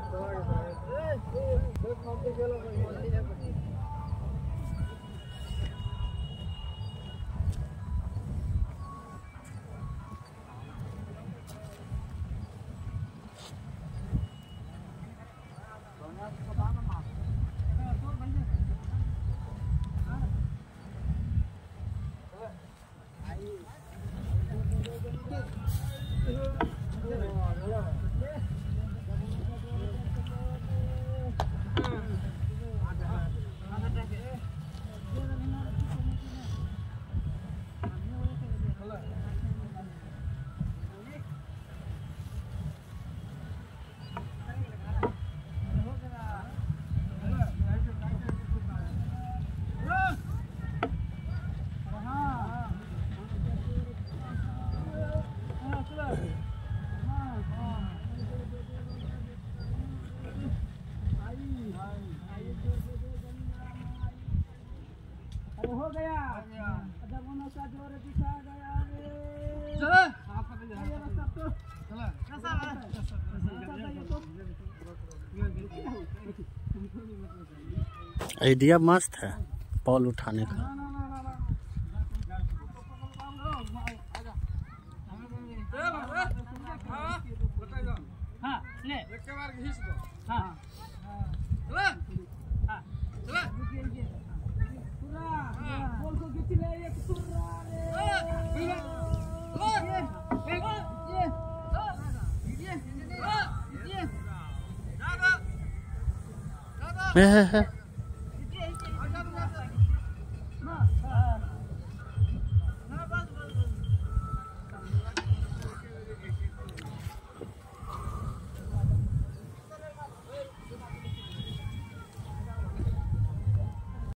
દોડ દોડ अरे हो गया। ज़ोर दिखा गया रे। चलो। तो चलो आइडिया मस्त है पॉल उठाने का। हाँ ले। एक बार घिस दो। हाँ। Yeah.